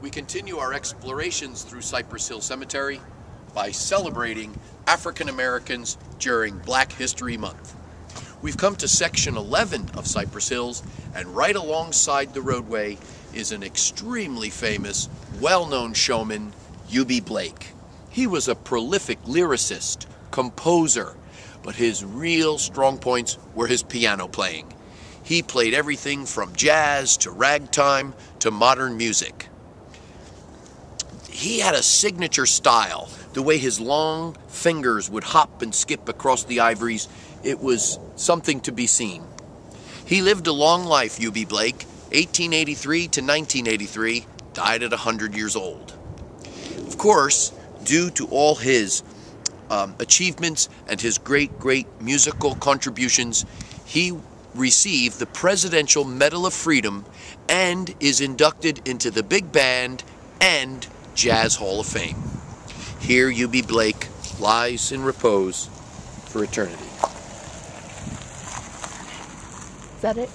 we continue our explorations through Cypress Hill Cemetery by celebrating African Americans during Black History Month. We've come to section 11 of Cypress Hills, and right alongside the roadway is an extremely famous, well-known showman, Eubie Blake. He was a prolific lyricist, composer, but his real strong points were his piano playing. He played everything from jazz to ragtime to modern music he had a signature style. The way his long fingers would hop and skip across the ivories, it was something to be seen. He lived a long life, Eubie Blake, 1883 to 1983, died at 100 years old. Of course, due to all his um, achievements and his great, great musical contributions, he received the Presidential Medal of Freedom and is inducted into the Big Band and Jazz Hall of Fame. Here Eubie Blake lies in repose for eternity. Is that it?